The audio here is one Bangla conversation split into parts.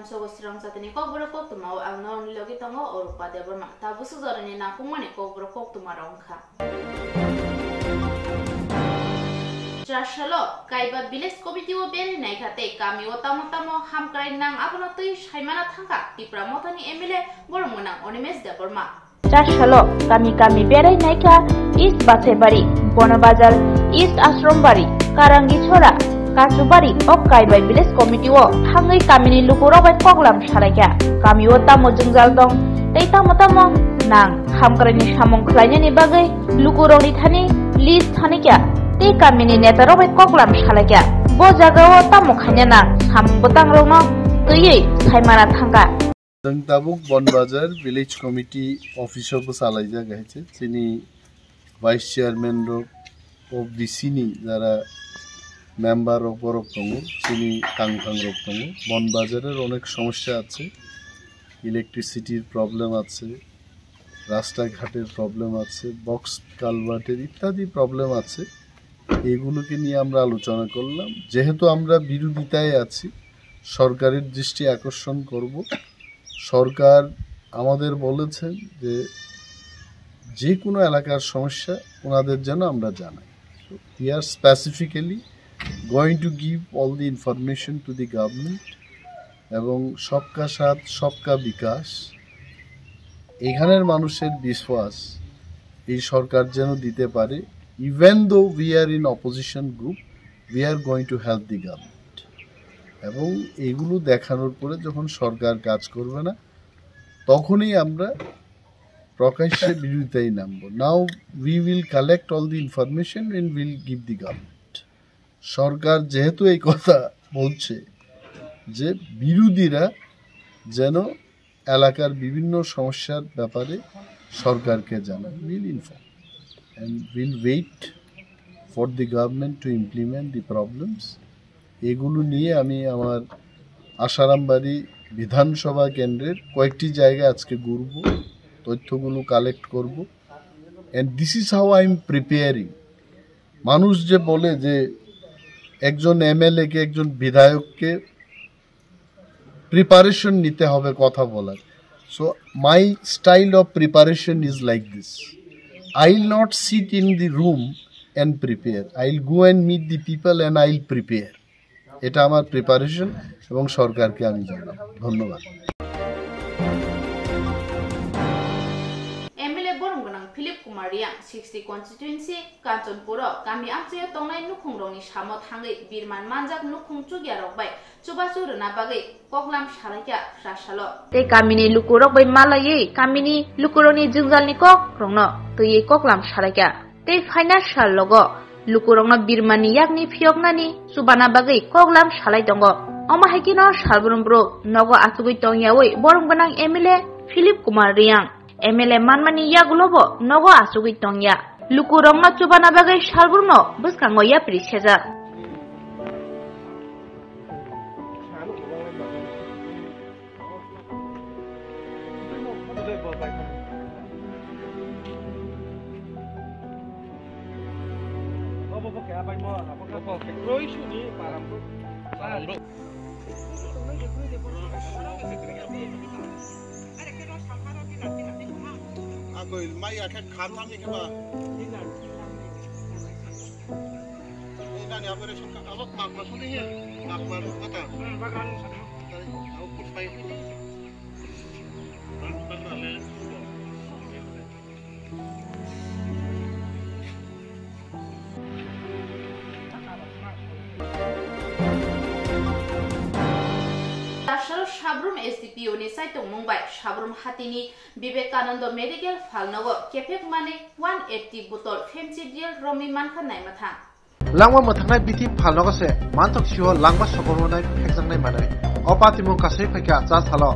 hamso go sirang satini ko bro ko tuma ang non logi tongo orupa de burma ta busu zorani na kumani ko bro ko tuma rongkha Trashalo, kaiba bilis komiti o beri nai khate kami o tamo tamo hamkrai nang abono tui shaimana thangka tipra motani emile borong nang onimes de burma Trashalo, kami kami berai naika East Batsebari, Bonabajar, East Ashrombari, Karangi Chora, kasubari ok kai bai village committee o hangai kamini lukuro bai koglam saraika kami o tamo jungjal dong tei tamo tamo nang hamkrani samong khlaini ni bagai lukuro ni thani list thani kya tei kamini netaro bai koglam saraika bo jaga o tamo khanya na sambo tang rono tuye saimara thanga জংতাবুক বনবাজার ভিলেজ কমিটি অফিসব সালাই জায়গা হয়েছে তিনি ভাইস চেয়ারম্যান অফ বিসিনি যারা মেম্বার দङ চিনি রক দङ বনবাজারের অনেক সমস্যা আছে, ইলেকট্রিসিটির প্রবলেম আছে, রাস্তাঘাটের প্রবলেম আছে, বক্স কালভার্টের ইত্যাদি প্রবলেম আছে, এগুলোকে নিয়ে আমরা আলোচনা করলাম। যেহেতু আমরা বিরোধিতায় আছি, সরকারের দৃষ্টি আকর্ষণ করব। সরকার আমাদের বলেছেন যে যে কোনো এলাকার সমস্যা ওনাদের যেন আমরা জানাই। We are specifically going to give all the information to the government এবং সবকা সাথ, সবকা বিকাশ। এখানের মানুষের বিশ্বাস এই সরকার যেন দিতে পারে even though we are in opposition group we are going to help the government এবং এগুলো দেখানোর পরে যখন সরকার কাজ করবে না, তখনই আমরা প্রকাশ্যে বিরোধিতায় নামবো। Now we will collect all the information and will give the government সরকার যেহেতু এই কথা বলছে যে বিরোধীরা যেন এলাকার বিভিন্ন সমস্যার ব্যাপারে সরকারকে জানান। Will inform and will wait for the government to implement the problems এগুলো নিয়ে আমি আমার আসারামবাড়ি বিধানসভা কেন্দ্রের কয়েকটি জায়গা আজকে ঘুরব, তথ্যগুলো কালেক্ট করব। And this is how I am preparing মানুষ যে বলে যে একজন এমএলএকে, একজন বিধায়ককে প্রিপারেশন নিতে হবে কথা বলার। So my style of preparation is like this I will not sit in the room and prepare I will go and meet the people and I will prepare এটা আমার প্রিপারেশন এবং সরকারকে আমি জানাব। ধন্যবাদ। Philip Kumar Riang 60 constituency Kanchanpuro kami amche tongnai nukhung rongni samo thangai birman manjak nukhung chugya rok bai chuba churuna bagai koklam sarakya rasalo tei kamini lukurok bai malai kamini lukuroni jingjalni kok rongno tuiye koklam saraikya tei financial logo lukurongno birmani yakni phiyoknani subana bagai koklam tongo oma haikino salbrumbro nogo asugui tongyawi borong banang MLA Philip Kumar Riang MLA manmani yagulobo nogo asugui tongya lukurongno chubana bagai salbrumno buskango ya priseja Ako mai akan khatam ni kaba. Ina ni apa resul ka awak mak masuk ni ya. Mak baru kata. Bagan. Aku pun baik ini. Tasharo Shabrum SDPO ni saitung Mumbai Shabrum Hatini Vivekananda Medical Falnogo kepek mane 180 botol femcidil romi manka nai matha langma mothangna biti phalnogase mantok siho langma sokormonai phekjangnai manai opatimo kasai phaika cha thalo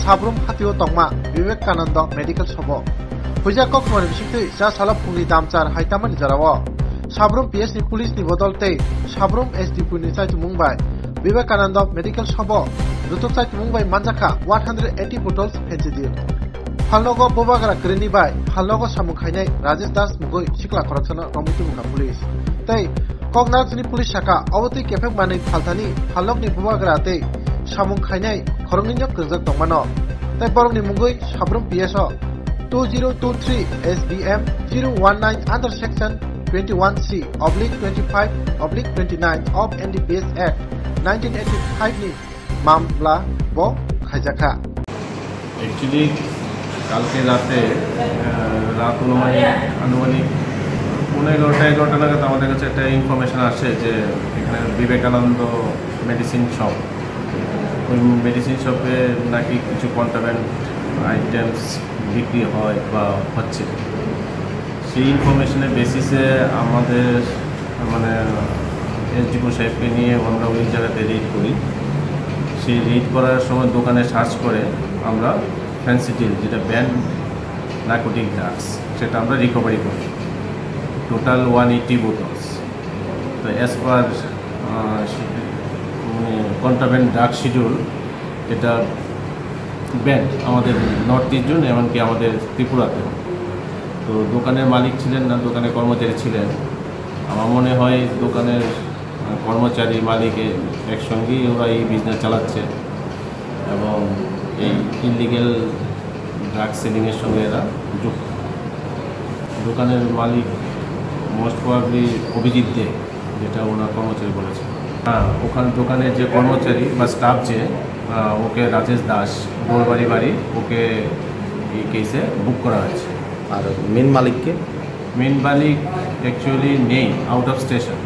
sabrum hatio tongma vivekanand medical sobo puja kokmani bisitui cha sala phungni damchar haitamani jarawo sabrum ps ni police ni bodol tei sabrum sdp ni chai mumbai vivekanand medical sobo rutuk chai mumbai manjaka 180 bottles fencidil ফালনগ বোবাগারা গ্রেনি বাই ফালনগ সামু খাইনাই রাজেশ দাস মুগৈ সিকলা খরচনা রমিতু মুখা পুলিশ তাই কংনাথনি পুলিশ শাখা অবতী কেফেক মানি ফালতানি ফালনগনি বোবাগারা তৈ samung khainai khorongni kungjak tongmano tai borokni mungoi sabrum PSO 2023 SBM 019 under section 21C oblique 25 oblique 29 of NDPS Act 1985 ni মামলা ব খাইজাখা অ্যাকচুয়ালি কালকে রাতে রাত অনুমানিক, আনুমানিক পনেরো এগারোটা এগারোটা নাগাদ আমাদের কাছে একটা ইনফরমেশান আসে যে এখানে বিবেকানন্দ মেডিসিন শপ ওই মেডিসিন শপে নাকি কিছু কন্টামেন্ট আইটেমস বিক্রি হয় বা হচ্ছে। সেই ইনফরমেশনের বেসিসে আমাদের মানে এসডিপো সাহেবকে নিয়ে আমরা ওই জায়গাতে রিড করি। সেই রিড করার সময় দোকানে সার্চ করে আমরা ফ্যান্সিটিল যেটা ব্যান্ড নার্কোটিক ড্রাগস সেটা আমরা রিকভারি করি। টোটাল ওয়ান এইটি বোতলস তো as per contraband drug schedule এটা ব্যান্ড আমাদের নর্থ ইস্ট জোন এমনকি আমাদের ত্রিপুরাতে তো দোকানের মালিক ছিলেন না, দোকানের কর্মচারী ছিলেন। আমার মনে হয় দোকানের কর্মচারী মালিকে একসঙ্গেই ওরা এই বিজনেস চালাচ্ছে এবং এই ইলিগেল ড্রাগ সেলিংয়ের সঙ্গে এরা যুক্ত। দোকানের মালিক মোস্ট প্রবাবলি অভিজিৎ দে, যেটা ওনার কর্মচারী বলেছে। হ্যাঁ ওখানে দোকানের যে কর্মচারী বা স্টাফ যে ওকে রাজেশ দাস, গোলবাড়ি বাড়ি ওকে এই কেসে বুক করা হয়েছে। আর মেন মালিককে? মেন মালিক অ্যাকচুয়ালি নেই আউট অফ স্টেশন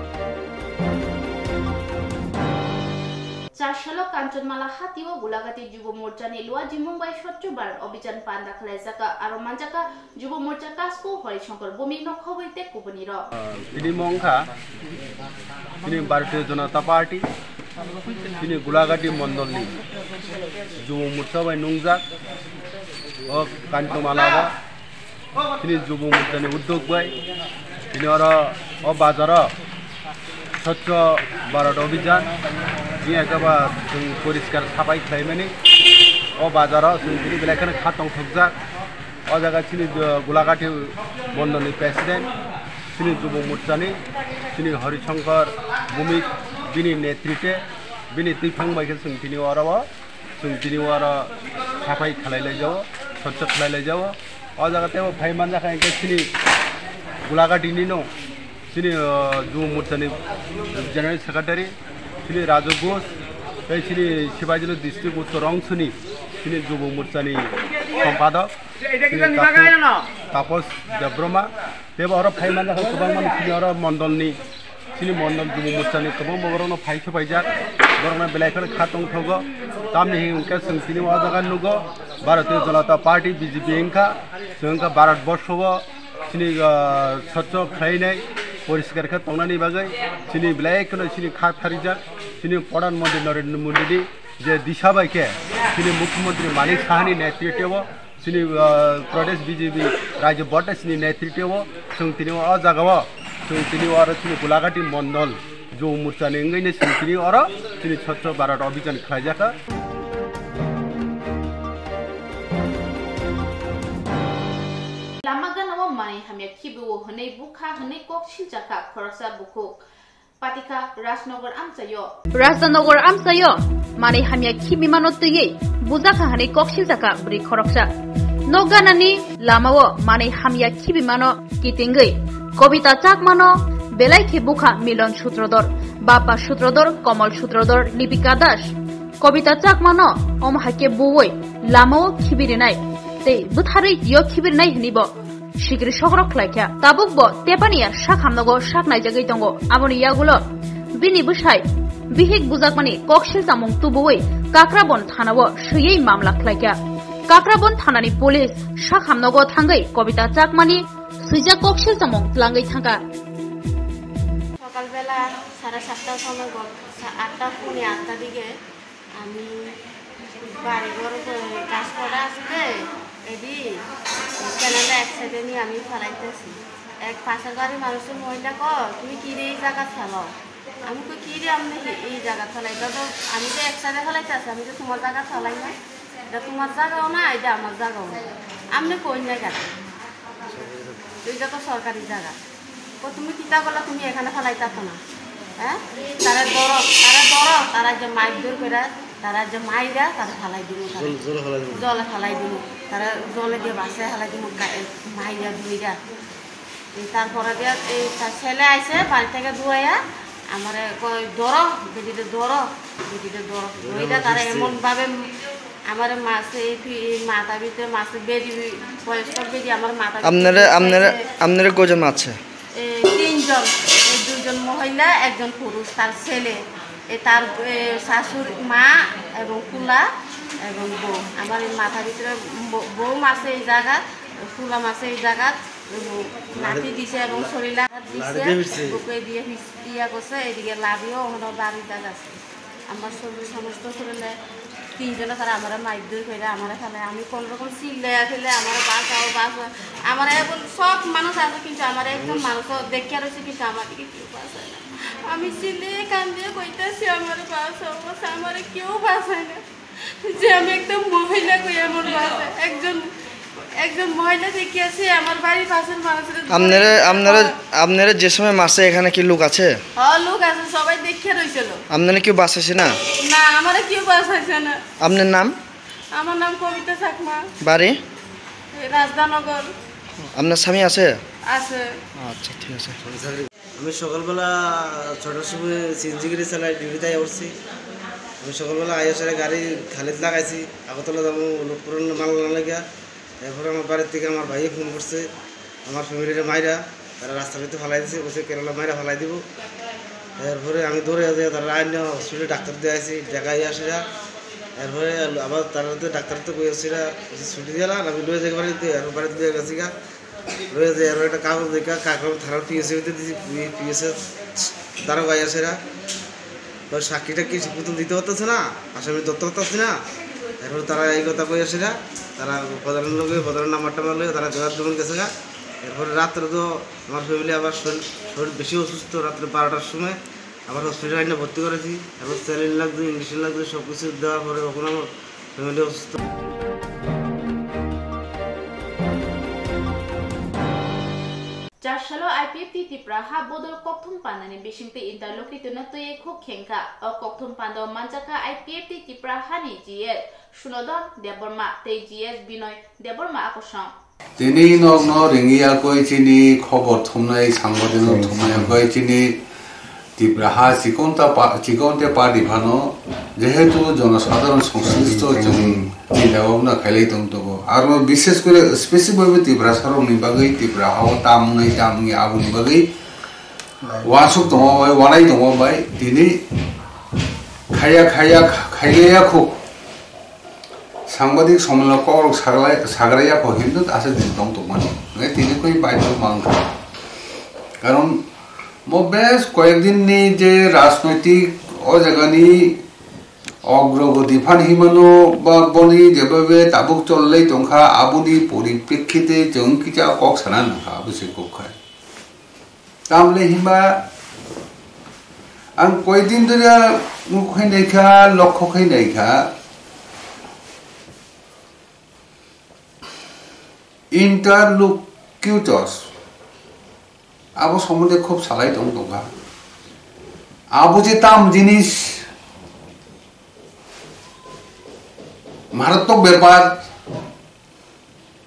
চারশালক কাঞ্চনমালা হাতি ও গোলাঘাটি যুব মোর্চা নিলুয়াজি মুম্বাই স্বচ্ছ ভারত অভিযান পান্দা খালাইজাকা আর মানজাকা যুব মোর্চা কাসকো হরিশঙ্কর ভূমি নখবইতে কুবনি র তিনি মংখা তিনি ভারতীয় জনতা পার্টি তিনি গোলাঘাটি মণ্ডলনি যুব মোর্চা বাই নুংজাক ও কাঞ্চমালা তিনি যুব মোর্চানি উদ্যোগ বাই তিনি আর ও বাজার স্বচ্ছ ভারত অভিযান যি একেবারে जों পরিষ্কার সাফাই খাইমানি ও বাজার जों তিনি বেলাখানে খাতং থকজাক ও জায়গা তিনি গোলাঘাটি মণ্ডলনি প্রেসিডেন্ট তিনি যুব মোর্চানি তিনি হরিশঙ্কর ভূমিক বিনি নেতৃত্বে বিনি दैखांबायखौ जों दिनै अराव जों दिनै अर साफाई खालायलायजाव स्वच्छ खालायलायजाव त्यो फाइमा जाने गोलाघाटी सिनी जुव मोर्चा नि जनरेल सक्रेटारी सिरी राजु घोष्रि शिवजीन डिस्ट्रिक्ट उच्च रङसनी जुव मोर्चा नि सम्पदक तापस देव्रम त्यो बर फाइने मण्डल जुव मर्च्चन फाइखा बर'नो बेलायखौनो खातं थगो तामनि हिंखा जों तिनी वा जागा नुगो भारतीय जनता पार्टी बिजेपि हिंखा जोंखा भारतबर्षआव तिनी स्वच्छ खालायनाय परिष्कारखौ तंनायनि बागै तिनी बेलायखौनो तिनी खाथारिजाक तिनी प्रधानमन्त्री नरेन्द्र मोदीनि जे दिशा बायखे तिनी मुख्यमन्त्री मानिक साहानि नेतृत्व तिनी प्रदेश बिजेपि राज्य बटासिनि नेतृत्व जों तिनी अ जागाव जों तिनी आरो तिनी गोलाघाटी मण्डल जो मोर्चानि ओंगैनो जों तिनी आरो तिनी स्वच्छ भारत अभियान खालायजाखा লামা গানাও মানে হামিয়া খিবু হনে বুখা হনে কক শিলজাকা খরসা বুকু পাতিকা রাজনগর আমচাইয় রাজনগর আমসায় মানে হামিয়া খিমিমানো তুইয়ে বুজাখা হানি ককশিল জাকা বুড়ি খরকসা নগানানি লামাও মানে হামিয়া খিবিমানো কিতিঙ্গই কবিতা চাকমানো বেলাই বুখা মিলন সূত্রধর, বাপা সূত্রধর, কমল সূত্রধর লিপিকা দাস। কবিতা চাকমানো, অমহাকে বুই লামাও খিবিরিনাই তে বুথারই ইয় খিবিরনাই হনিব। শিগগিরি শহর খ্লাইখ্যা তাবুক ব, তেপানিয়া শাক হামনগো শাক নাইজাগৈ দঙ্গ আমনি ইয়াগুলো। বিনি বুসাই, বিহিক বুজাকমানি, ককশিল জামুং তুবুই কাকরাবন থানাও সইयै মামলা খ্লাইখ্যা কাকরাবন থানানি পুলিশ শাক হামনগো থাঙ্গৈ কবিতা চাকমানি, সুইজা ককশিল জামুং লাঙ্গৈ থাঙ্গা। সকালবেলা সাড়ে সাতটার সময় আটটা পৌনে আটটার দিকে আমি বাড়ি ঘর কাজ করা আসবে এদি ক্যানেলে এক সাইডে নিয়ে আমি ফেলাইতেছি। এক পাশের বাড়ির মানুষের মহিলা ক তুমি কি রে এই জায়গা ফেলো? আমি কই, কি রে আপনি এই জায়গা ফেলাই? তো আমি তো এক সাইডে ফেলাইতেছি আমি তো তোমার জায়গা ফেলাই না এটা তোমার জায়গাও না, এটা আমার জায়গাও না। আপনি কই না কেন? এটা তো সরকারি জায়গা। ও তুমি কিতা বলা তুমি এখানে ফেলাই তাতো না। হ্যাঁ? তারা দরক তারা দরক তারা যে মাইক দূর করে তারা যে মাইরা তারা ফালাই দিব জলে ফালাই দিব তারা জলে দিয়ে বাসে ফালাই দিব মাইরা ধুইরা এই তারপরে দিয়ে এই তার ছেলে আইসে বাড়ি থেকে ধুয়াইয়া আমার কয় দর বেদিতে দর বেদিতে দর ধুইরা তারা এমনভাবে আমার মাছে এই মাথা ভিতরে মাছে বেদি বয়স্ক বেদি আমার মাথা আপনারা আপনারা। আপনারা কজন আছে? তিনজন দুজন মহিলা একজন পুরুষ তার ছেলে। তার এ, শাশুড় মা এবং কুলা এবং বউ। আমার এই মাথার ভিতরে ব- বউ মাছে এই জায়গা কুলা মাছে এই জায়গা নাতি দিছে এবং শরীরে দিছে বুকে দিয়ে ইয়া করছে এদিকে লাভিও ওখানে বাড়ির দাগ আছে আমার শরীর সমস্ত শরীরে তিনজনে তারা আমার মাইদুর করে আমার ফেলে আমি কোন রকম চিল্লে ফেলে আমার বাসাও বাসা আমার এখন সব মানুষ আছে কিন্তু আমার একদম মানুষ দেখে রয়েছে কিন্তু আমার কেউ বাসায় না। আমি চিল্লে কান্দিয়ে কইতেছি, আমার বাসা বাসা আমার কেউ বাসায় না। যে আমি একদম মহিলা কই আমার বাসা একজন একজন মহিলা দেখে আছে আমার বাড়ির পাশের মানুষের আপনারা আপনারা আপনারা যে সময় মাসে এখানে কি লোক আছে? হ্যাঁ লোক আছে সবাই দেখে রয়েছিল আপনারা কেউ বাঁচাছে না? না আমার কেউ বাসাইছে না। আপনার নাম? আমার নাম কবিতা চাকমা। বাড়ি? রাজদানগর আপনার স্বামী আছে? আছে। আচ্ছা ঠিক আছে। আমি সকালবেলা ছটার সময় সিনজিগিরি চালাই ডিউটিতে উঠছি। আমি সকালবেলা আইসারে গাড়ি খালিদ লাগাইছি আগরতলা যাব লোকপুরন মাল না লাগিয়া। এরপরে আমার বাড়ির থেকে আমার ভাইয়ে ফোন করছে, আমার ফ্যামিলির মাইরা, তারা রাস্তা ভিতরে ফেলাই দিছে, বলছে কেরালা মাইরা ফেলাই দিব। এরপরে আমি দৌড়ে যাই, তারা আইন হসপিটালে ডাক্তার দিয়ে আসি দেখাই আসিরা। এরপরে আবার তারা তো ডাক্তার তো কই আসিরা ছুটি দিলাম আমি লয়ে যাই বাড়িতে। আর বাড়িতে দিয়ে গেছি গা, লয়ে যাই আর একটা কাগজ দেখা কাগজ থানার পিএসসি হইতে দিছি পিএসসি তারা গাই আসেরা। তো সাক্ষীটা কি প্রথম দিতে পারতেছে না, আসামি ধরতে পারতেছে না। এরপরে তারা এই কথা কই আসেরা তারা প্রধানের লোকে প্রধানের নাম্বারটা মারলে তারা জোগাড় দেবেন গেছে গা। এরপরে রাত্রে তো আমার ফ্যামিলি আবার শরীর শরীর বেশি অসুস্থ, রাত্রে বারোটার সময় আবার হসপিটাল আইনে ভর্তি করেছি। এবং স্যালিন লাগতো ইঞ্জেকশন লাগতো সব কিছু দেওয়ার পরে ওখানে আমার ফ্যামিলি অসুস্থ। Jarsalo IPF ti tipra ha bodol kokthum panani bishingte interlocutor na tuye khok khenka o kokthum pando manjaka IPF ti tipra hani Sunodon Deborma te GS Binoy Deborma akosang তিনি নগ্ন রেঙ্গিয়াকৈ চিনি খবর থমনাই সাংবাদিক থমনায়াকৈ চিনি তীব্রাহা চিকনটা চিকনতে পার্টি ভানো যেহেতু জনসাধারণ সংশ্লিষ্ট চিন্তা ভাবনা খেলেই তমতব আর বিশেষ করে স্পেসিফিকভাবে তিব্রা সারমনি বাকি তিব্রা হাও তামনি তামনি আবুনি বাকি ওয়াসুক দমাবাই ওয়ানাই ভাই তিনি খাইয়া খাইয়া খাইয়া খুব। সাংবাদিক সম্মেলক সাগলাই সাগরাইয়া খো হিন্দু আছে দিন তমতমানি তিনি কই বাইরে মাংস কারণ মো বেশ কয়েকদিন যে রাজনৈতিক ও জায়গানি অগ্রগতি ফানহিমানো বা বনি যেভাবে তাবুক চললেই তংখা আবুনি পরিপ্রেক্ষিতে जों কিচা কক সানা নুখা আবশ্যক কখায় তামলে হিমা, আं কয়দিন ধরে মুখ খাইনাইখা লক্ষ্য খাইনাইখা ইন্টারলুকিউটর্স আবো সম্বন্ধে খুব সালাই দंगा আবো যে তাম জিনিস মারাত্মক ব্যাপার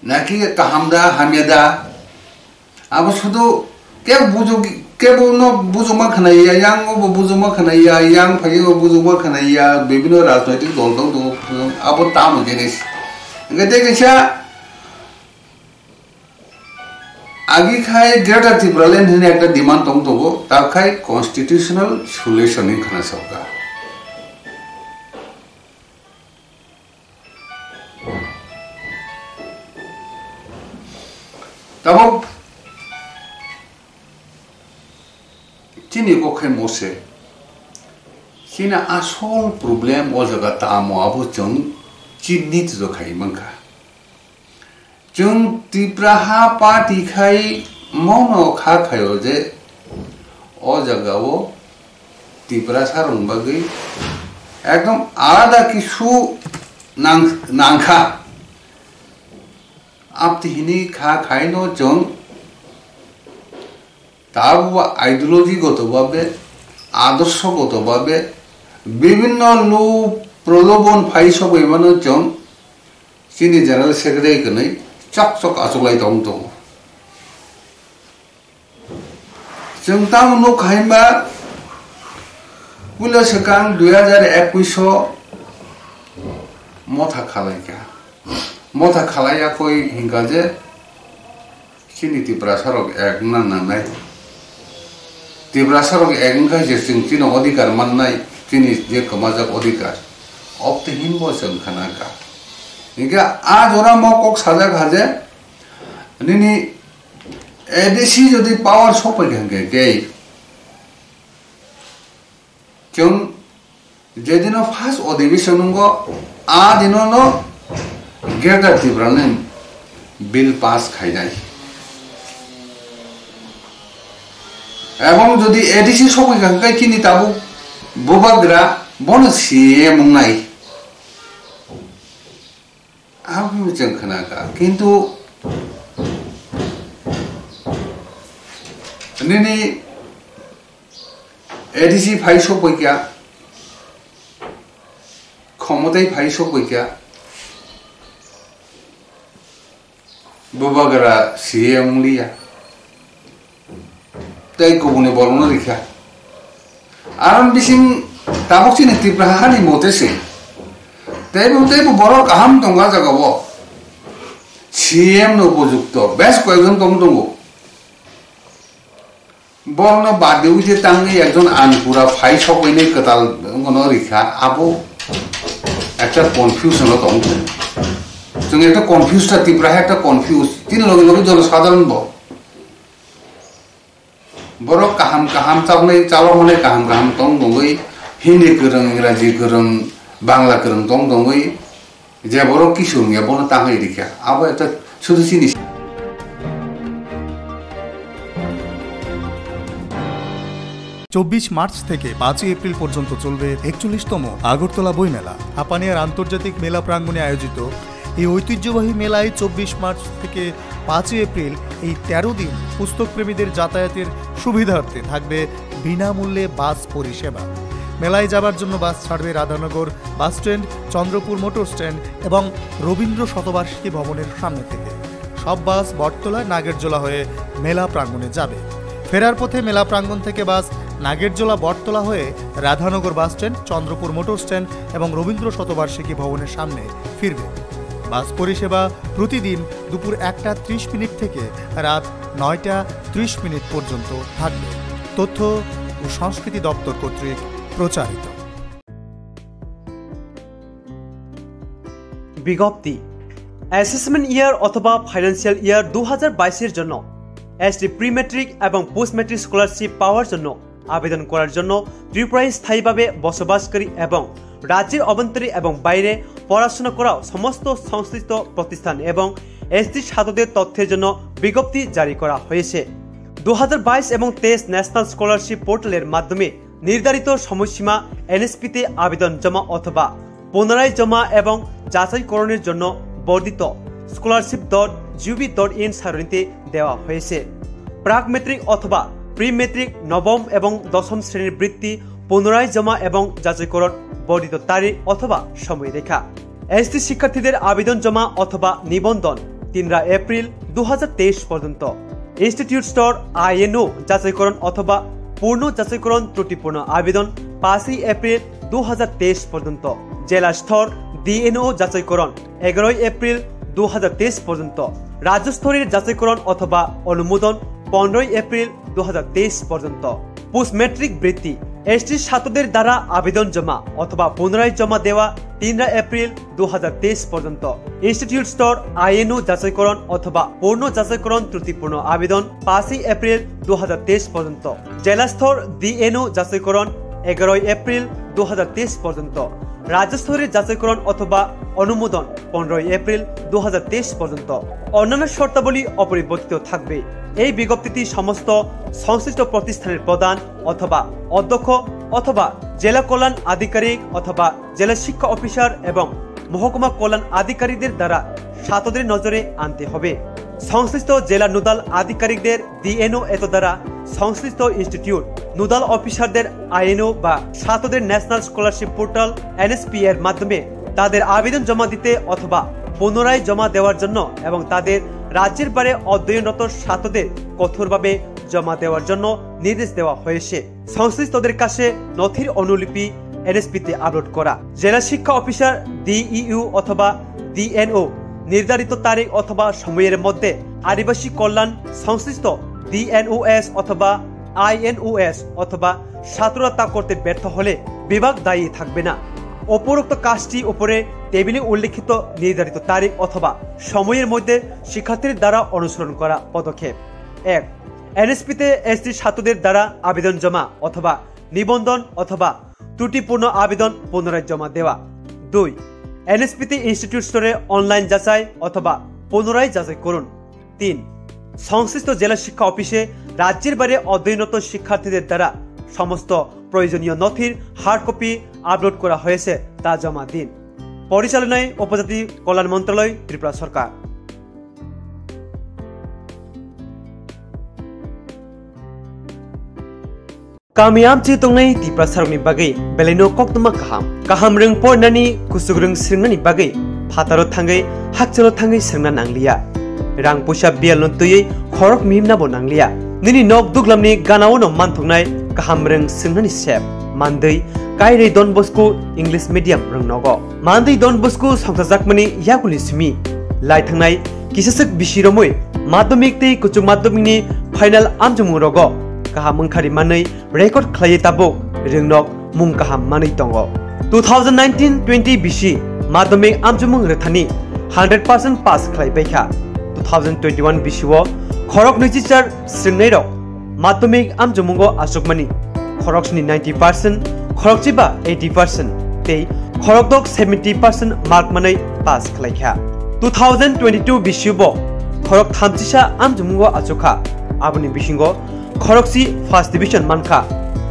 নাকি কাহামদা হামিয়াদা আবো শুধু কে বুঝো কে বুনো বুঝুমা খানাইয়া ইয়াং ও বুঝুমা খানাইয়া ইয়াং ফাইও বুঝুমা খানাইয়া বিভিন্ন রাজনৈতিক দল দं দं আবো তাম জিনিস গেতে গেছা আগে খাই গ্রেটার ত্রিপুরাল্যান্ড হিনে একটা ডিমান্ড দं দবো তা খাই কনস্টিটিউশনাল সলিউশন খানা সরকার তাবো চিনি গখাই মসে চিনা আসল প্রবলেম ও জায়গা তামো আবো जों চিহ্নিত জখাই মানখা जों ত্রিপ্রাহা পার্টি খাই মন খা খায় যে ও জায়গাও ত্রিপুরা সারং বাগৈ একদম আলাদা কিছু নাংখা 압티히니 카카이노 정 তারও আইডিওলজিগতভাবে, আদর্শগতভাবে, বিভিন্ন লোভ প্রলোভন ফাই সব এমানো চং চিনি জেনারেল সেক্রেটারি কেন চক চক আচলাই দং দং। जों ताम नो खाइमा कुल सकांग 2021 मथा खालायका mota khalaya koi hinga je kini tibra sarok ek na na nai tibra sarok ek ngka je sing tino odikar man nai tini je kamajak odikar opte himbo sem khana ka hinga a jora mo kok saja ghaje nini এদেশি যদি পাওয়ার সবাই ঘেঙ্গে গেই কেউ যেদিন ফার্স্ট অধিবেশন আ দিন গেটা ত্রিপুরানে বিল পাস খাই যায় এবং যদি এডিসি সবাই গাঙ্কাই কিনি তাবু বোবাগ্রা বন সিয়ে মুংনাই আমি जों खोनागा কিন্তু নিনি এডিসি ফাই সবাইকা ক্ষমতায় ফাই সবাইকা বোবাগ্রা সিয়ে Mulia tay ko bune bol no rikha aron bising tabok chini tipra hani mote se tay bu tay bu boro kaham tonga jaga bo CM no উপযুক্ত বেশ কয়েকজন কম দঙ্গ বর্ণ বাদে উঠে তাঙ্গে একজন আনপুরা ফাই সবাইনে কতাল রেখা আবো একটা কনফিউশন দং जों একটা কনফিউজটা তীব্র একটা কনফিউজ তিন লগে লগে জনসাধারণ বল borok kaham kaham chawnai chawamane kaham kaham tong dongoi hindi kereng ingraji kereng Bangla kereng tong dongoi যে বড় কিশোর নিয়ে বড় তাহাই রেখা। আবার একটা শুধু জিনিস চব্বিশ মার্চ থেকে পাঁচই এপ্রিল পর্যন্ত চলবে একচল্লিশতম আগরতলা বইমেলা। হাপানিয়ার আন্তর্জাতিক মেলা প্রাঙ্গণে আয়োজিত এই ঐতিহ্যবাহী মেলায় চব্বিশ মার্চ থেকে পাঁচই এপ্রিল এই তেরো দিন পুস্তকপ্রেমীদের যাতায়াতের সুবিধার্থে থাকবে বিনামূল্যে বাস পরিষেবা। মেলায় যাবার জন্য বাস ছাড়বে Radhanagar bus stand, Chandrapur motor stand এবং রবীন্দ্র শতবার্ষিকী ভবনের সামনে থেকে। সব বাস বটতলা নাগেরজোলা হয়ে মেলা প্রাঙ্গণে যাবে। ফেরার পথে মেলা প্রাঙ্গণ থেকে বাস নাগেরজোলা বটতলা হয়ে Radhanagar bus stand, Chandrapur motor stand এবং রবীন্দ্র শতবার্ষিকী ভবনের সামনে ফিরবে। বাস পরিষেবা প্রতিদিন দুপুর একটা ত্রিশ মিনিট থেকে রাত নয়টা ত্রিশ মিনিট পর্যন্ত থাকবে। তথ্য ও সংস্কৃতি দপ্তর কর্তৃক প্রচারিত। বিজ্ঞপ্তি অ্যাসেসমেন্ট ইয়ার অথবা ফাইন্যান্সিয়াল ইয়ার দু হাজার বাইশের জন্য এসটি প্রি মেট্রিক এবং পোস্ট মেট্রিক স্কলারশিপ পাওয়ার জন্য আবেদন করার জন্য ত্রিপুরায় স্থায়ীভাবে বসবাসকারী এবং রাজ্যের অভ্যন্তরে এবং বাইরে পড়াশোনা করা সমস্ত সংশ্লিষ্ট প্রতিষ্ঠান এবং এসটি ছাত্রদের তথ্যের জন্য বিজ্ঞপ্তি জারি করা হয়েছে। দু এবং তেইশ ন্যাশনাল স্কলারশিপ পোর্টালের মাধ্যমে নির্ধারিত সময়সীমা এনএসপিতে আবেদন জমা অথবা পুনরায় জমা এবং যাচাইকরণের জন্য বর্ধিত scholarship dot GB dot in সারণীতে দেওয়া হয়েছে। প্রাক মেট্রিক অথবা প্রি মেট্রিক নবম এবং দশম শ্রেণির বৃত্তি পুনরায় জমা এবং যাচাইকরণ বর্ধিত তারিখ অথবা সময়রেখা। এসটি শিক্ষার্থীদের আবেদন জমা অথবা নিবন্ধন তিনরা এপ্রিল দু পর্যন্ত। ইনস্টিটিউট স্তর আইএনও যাচাইকরণ অথবা পূর্ণ যাচাইকরণ ত্রুটিপূর্ণ আবেদন পাঁচই এপ্রিল দু হাজার তেইশ পর্যন্ত। জেলা স্তর, ডিএনও যাচাইকরণ এগারোই এপ্রিল দু হাজার তেইশ পর্যন্ত। রাজ্য স্তরের যাচাইকরণ অথবা অনুমোদন পনেরোই এপ্রিল দু হাজার তেইশ পর্যন্ত। পোস্ট মেট্রিক বৃত্তি এসটি ছাত্রদের দ্বারা আবেদন জমা অথবা পুনরায় জমা দেওয়া তিনরা এপ্রিল দু হাজার তেইশ পর্যন্ত। ইনস্টিটিউট স্তর, আইএনও যাচাইকরণ অথবা পূর্ণ যাচাইকরণ ত্রুটিপূর্ণ আবেদন পাঁচই এপ্রিল দু হাজার তেইশ পর্যন্ত। জেলা স্তর, ডিএনও যাচাইকরণ এগারোই এপ্রিল দু হাজার তেইশ পর্যন্ত। রাজ্যস্তরের যাচাইকরণ অথবা অনুমোদন পনেরোই এপ্রিল দু পর্যন্ত। অন্যান্য শর্তাবলী অপরিবর্তিত থাকবে। এই বিজ্ঞপ্তিটি সমস্ত সংশ্লিষ্ট প্রতিষ্ঠানের প্রধান অথবা অধ্যক্ষ অথবা জেলা কল্যাণ আধিকারিক অথবা জেলা শিক্ষা অফিসার এবং মহকুমা কল্যাণ আধিকারিকদের দ্বারা ছাত্রদের নজরে আনতে হবে। সংশ্লিষ্ট জেলা নোদাল আধিকারিকদের ডিএনও এত দ্বারা সংশ্লিষ্ট ইনস্টিটিউট নোডাল অফিসারদের আইএনও বা ছাত্রদের ন্যাশনাল স্কলারশিপ পোর্টাল এনএসপি এর মাধ্যমে তাদের আবেদন জমা দিতে অথবা পুনরায় জমা দেওয়ার জন্য এবং তাদের রাজ্যের বারে অধ্যয়নরত ছাত্রদের কঠোরভাবে জমা দেওয়ার জন্য নির্দেশ দেওয়া হয়েছে। সংশ্লিষ্টদের কাছে নথির অনুলিপি এনএসপিতে আপলোড করা। জেলা শিক্ষা অফিসার, ডিইউ অথবা ডিএনও নির্ধারিত তারিখ অথবা সময়ের মধ্যে আদিবাসী কল্যাণ সংশ্লিষ্ট ডিএনওএস অথবা আইএনওএস অথবা ছাত্ররা তা করতে ব্যর্থ হলে বিভাগ দায়ী থাকবে না। উপরোক্ত কাজটি উপরে টেবিলে উল্লেখিত নির্ধারিত তারিখ অথবা সময়ের মধ্যে শিক্ষার্থীর দ্বারা অনুসরণ করা পদক্ষেপ। এক, এনএসপিতে এসটি ছাত্রদের দ্বারা আবেদন জমা অথবা নিবন্ধন অথবা ত্রুটিপূর্ণ আবেদন পুনরায় জমা দেওয়া। দুই, এনএসপিতে ইনস্টিটিউট স্তরে অনলাইন যাচাই অথবা পুনরায় যাচাই করুন। তিন, সংশ্লিষ্ট জেলা শিক্ষা অফিসে রাজ্যের বাইরে অধ্যয়নরত শিক্ষার্থীদের দ্বারা সমস্ত প্রয়োজনীয় নথির হার্ড কপি আপলোড করা হয়েছে তা জমা দিন পরিচালনায় উপজাতি কল্যাণ মন্ত্রণালয় ত্রিপুরা সরকার chi tongnai ti prasarni bagai beleno koktuma kaham kaham reng pornani kusug reng sringnani bagai phataro thangai hakchalo thangai srengna nanglia rang pusa bial no tuyei khorok mimna bo nanglia nini nok duglamni ganao no manthungnai kaham reng singnani sep mandai kairei don bosku english medium reng nogo mandai don bosku songthajakmani yakuli simi lai thangnai kisasuk bisiromoi madhyamik tei kuchu madhyamik ni final amjumu rogo kaham ngkhari manai record khlai tabo reng nok mung kaham manai tongo 2019-20 BC madhyamik amjumu rethani 100% pass khlai paikha 2021 BC wo খৰক নিজিচাৰ চিন্নাইৰক মাতমিক আম জুমুংগ আশোকমণি খৰক চিনি নাইণ্টি পাৰ্চেণ্ট খৰকচিবা এইটি পাৰ্চেণ্ট তেই খৰক দক চেভেণ্টি পাৰ্চেণ্ট মাৰ্ক মানে পাছ খেলাইখা টু থাউজেণ্ড টুৱেণ্টি টু বিচুব খৰক থামচিচা আম জুমুংগ আশোকা আপুনি বিচিংগ খৰকচি ফাৰ্ষ্ট ডিভিশ্যন মানখা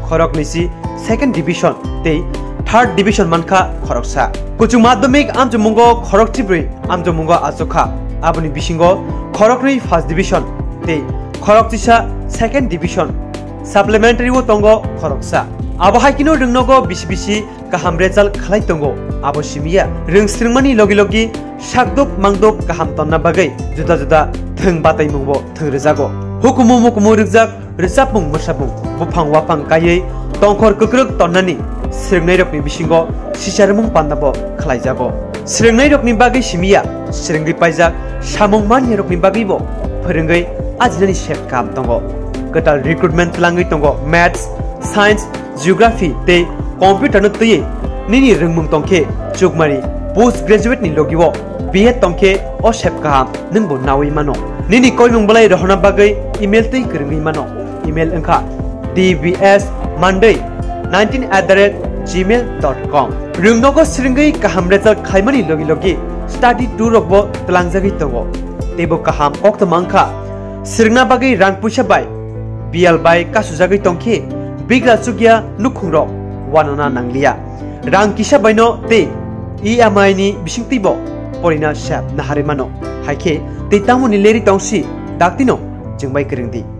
খৰক নিচি ছেকেণ্ড ডিভিশ্যন তেই থাৰ্ড ডিভিশ্যন মানখা খৰকচা কচু মাধ্যমিক আম জুমুংগ খৰকচিব্ৰী আম জুমুংগ আশোকা আপুনি বিচিংগ খৰকনৈ ফাৰ্ষ্ট ডিভিশ্যন শক্তি খরকচিসা সেকেন্ড ডিভিশন সাপ্লিমেন্টারি ও তঙ্গ খরকসা আবহাইকিনো রংনগ বিশি বিশি কাহাম রেজাল খালাই তঙ্গ। আবসিমিয়া রংস্রিংমানি লগি লগি সাকদুপ মাংদুপ কাহাম তন্না বাগৈ জুদা জুদা থং বাতাই মুংব থং রেজাগো। হুকুমু মুকুমু রেজাক রেজাপুং মশাপুং বুফাং ওয়াফাং কাইয়ে তংখর কক্রক তন্নানি স্রেংনাই রকনি বিশিঙ্গ সিসারমুং পান্দাব খালাই যাগো স্রেংনাই রকনি বাগৈ সিমিয়া স্রেংরি পাইজাক সামুং মানি রকনি বাগৈব ফরেঙ্গৈ आजिनानि शेप काम दंगो कटाल रिक्रुटमेंट लांगै दंगो मैथ्स साइंस जियोग्राफी ते कंप्यूटर न तये निनि रंगमुंग तंखे। चुकमारी पोस्ट ग्रेजुएट नि लगिवो। बिए तंखे ओ शेप काप नंगबो नावै मानो। निनि कोइमुंग बलाय रहना बागै इमेल तै करंगै मानो। इमेल अंखा dbs monday 19@gmail.com रुंगनोगो सिरिंगै काहाम रेजल्ट खाइमानि लगि लगि। स्टडी टूर रबो तलांगजगी तंगो। तेबो काहाम ओक्त मंखा Sirna bagai rang puisa bai. Bial bai ka sujagui tongkhe bigla chukya nukhrok wanana nanglia. Rang Bai no te. EMI ni bisingti bo porina sap naharimano haike te tamu nileri tongsi. Daktino jengbai keringdi